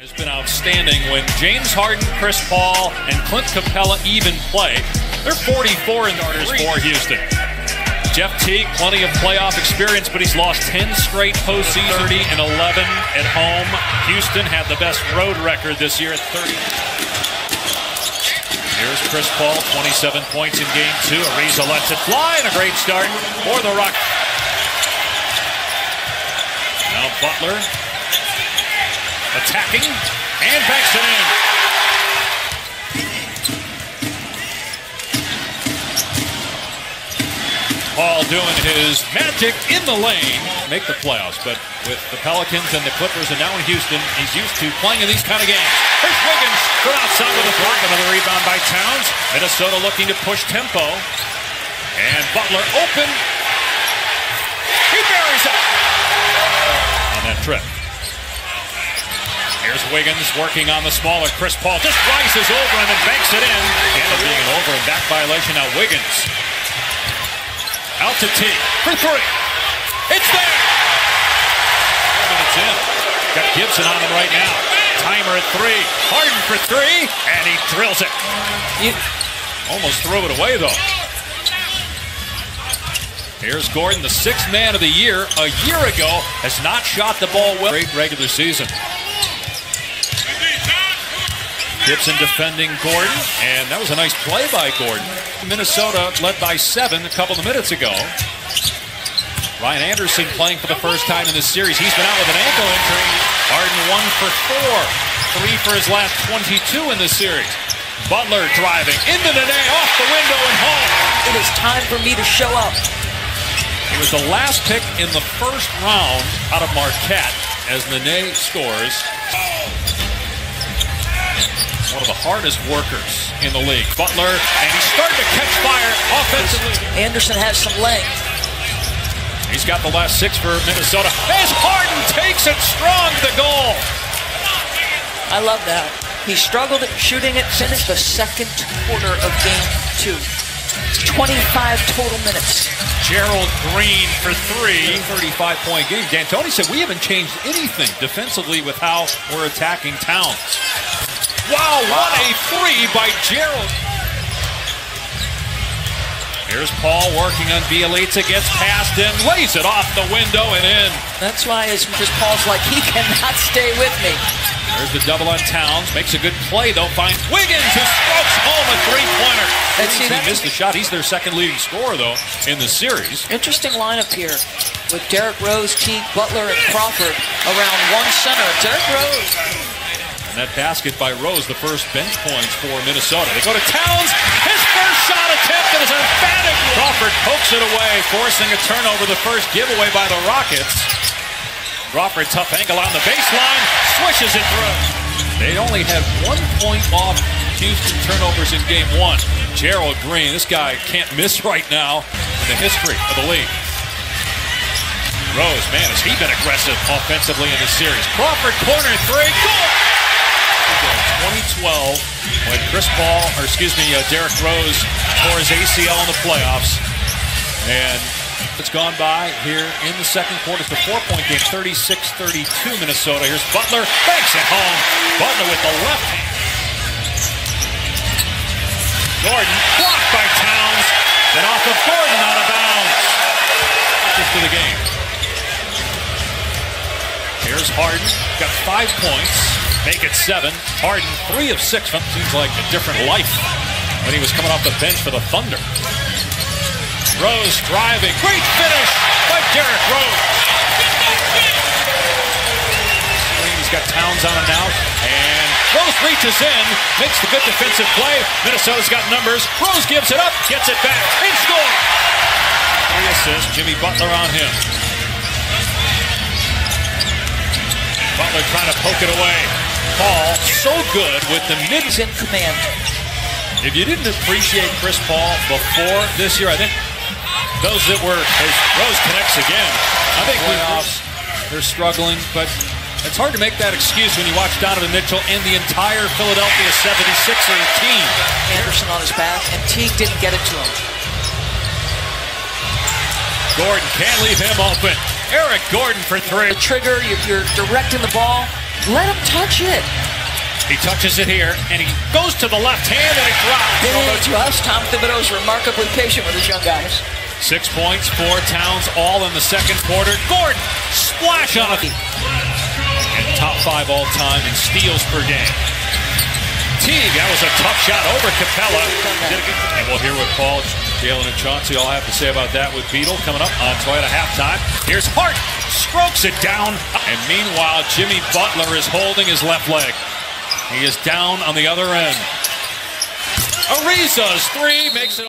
has been outstanding when James Harden, Chris Paul, and Clint Capela even play. They're 44 in starters for Houston. Jeff Teague, plenty of playoff experience, but he's lost 10 straight postseason, 30 and 11 at home. Houston had the best road record this year at 30. Here's Chris Paul, 27 points in game two. Ariza lets it fly and a great start for the Rock. Now Butler attacking and backs it in. Paul doing his magic in the lane, make the playoffs. But with the Pelicans and the Clippers and now in Houston, he's used to playing in these kind of games. Here's Wiggins from outside with a block. Another rebound by Towns. Minnesota looking to push tempo. And Butler open. He buries it on that trip. Here's Wiggins working on the smaller Chris Paul. Just rises over and then banks it in. And it being an over and back violation. Now Wiggins. Out to T for three. It's there. Minutes in. Got Gibson on him right now. Timer at three. Harden for three. And he drills it. Almost threw it away though. Here's Gordon, the sixth man of the year. A year ago, has not shot the ball well. Great regular season. Gibson defending Gordon, and that was a nice play by Gordon. Minnesota led by seven a couple of minutes ago. Ryan Anderson playing for the first time in this series. He's been out with an ankle injury. Harden one for four, three for his last 22 in this series. Butler driving into the day, off the window and home. it is time for me to show up. He was the last pick in the first round out of Marquette as Nene scores. One of the hardest workers in the league. Butler, and he's starting to catch fire offensively. Anderson has some length. He's got the last six for Minnesota. As Harden takes it strong to the goal. I love that. He struggled at shooting it, finished the second quarter of game two. 25 total minutes. Gerald Green for three. 35 point game. D'Antoni said we haven't changed anything defensively with how we're attacking Towns. Wow, what a three by Gerald. Here's Paul working on Bjelica, gets past him, lays it off the window and in. That's why as Chris Paul's like, he cannot stay with me. There's the double on Towns, makes a good play though, finds Wiggins who strokes home a three-pointer. And see, he that's- missed the shot. He's their second leading scorer though in the series. Interesting lineup here with Derrick Rose, Teague, Butler, and Crawford around one center. Derrick Rose. And that basket by Rose, the first bench points for Minnesota. They go to Towns. His first shot attempt is emphatic. Crawford pokes it away, forcing a turnover. The first giveaway by the Rockets. Crawford, tough angle on the baseline, swishes it through. They only had one point off Houston turnovers in game one. Gerald Green, this guy can't miss right now in the history of the league. Rose, man, has he been aggressive offensively in this series? Crawford, corner three, goal! 2012, when Chris Paul, or excuse me, uh, Derrick Rose tore his ACL in the playoffs, and it's gone by here in the second quarter. It's a four-point game, 36-32 Minnesota. Here's Butler, banks it home. Butler with the left hand. Gordon blocked by Towns, then off of Gordon out of bounds. Just to the game. Here's Harden, got five points, make it seven. Harden, three of six. Seems like a different life when he was coming off the bench for the Thunder. Rose driving, great finish by Derrick Rose. He's got Towns on him now, and Rose reaches in, makes the good defensive play. Minnesota's got numbers. Rose gives it up, gets it back, and scores. Three assists, Jimmy Butler on him. Butler trying to poke it away. Paul, so good with the mid. He's in command. If you didn't appreciate Chris Paul before this year, I think those that were as Rose connects again. I think playoffs they're struggling, but it's hard to make that excuse when you watch Donovan Mitchell and the entire Philadelphia 76er team. Anderson on his back, and Teague didn't get it to him. Gordon can't leave him open. Eric Gordon for three. The trigger, you- you're directing the ball. Let him touch it. He touches it here, and he goes to the left hand, and it drops. Big trust. Tom Thibodeau is remarkably patient with his young guys. Six points four Towns, all in the second quarter. Gordon, splash on it. And top five all time in steals per game. Teague, that was a tough shot over Capela. And we'll hear what Paul, Jalen, and Chauncey all have to say about that with Beetle coming up on Toyota halftime. Here's Hart, strokes it down. And meanwhile, Jimmy Butler is holding his left leg. He is down on the other end. Ariza's three makes it.